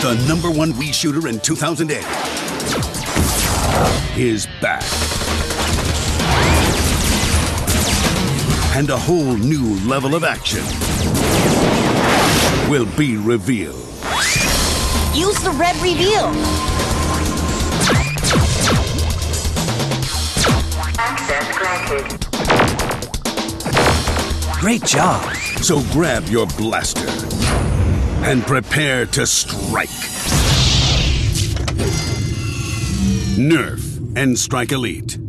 the number one Wii shooter in 2008, is back. And a whole new level of action will be revealed. Use the red reveal. Access granted. Great job. So grab your blaster and prepare to strike. Nerf N-Strike Elite.